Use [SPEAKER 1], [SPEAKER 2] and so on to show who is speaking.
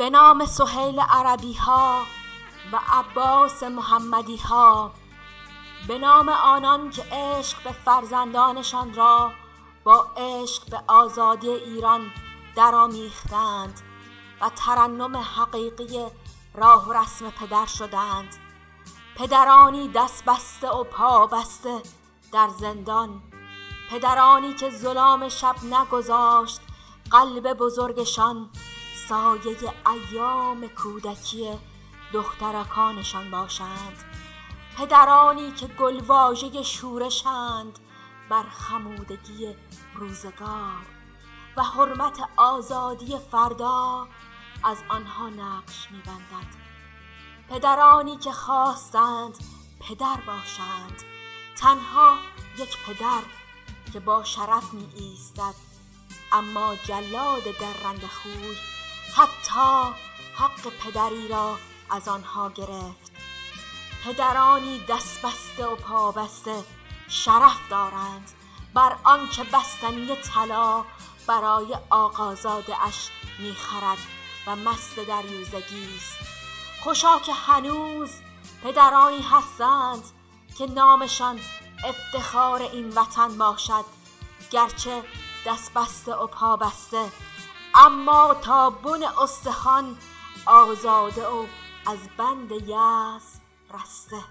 [SPEAKER 1] به نام سهیل عربی ها و عباس محمدی ها به نام آنان که عشق به فرزندانشان را با عشق به آزادی ایران درآمیختند و ترنم حقیقی راه و رسم پدر شدند. پدرانی دست بسته و پا بسته در زندان. پدرانی که ظلام شب نگذاشت قلب بزرگشان سایه ایام کودکی دخترکانشان باشند. پدرانی که گلواژه شورشند بر خمودگی روزگار و حرمت آزادی فردا از آنها نقش میبندد. پدرانی که خواستند پدر باشند. تنها یک پدر که با شرف می ایستد اما جلاد درنده خوی حتی حق پدری را از آنها گرفت. پدرانی دست بسته و پا بسته شرف دارند بر آنکه بستنی طلا برای آقازاده اش می‌خرد و مست دریوزگی است. خوشا که هنوز پدرانی هستند که نامشان افتخار این وطن باشد گرچه دست بسته و پا بسته اما تا بن استخوان آزاده و از بند یأس رسته.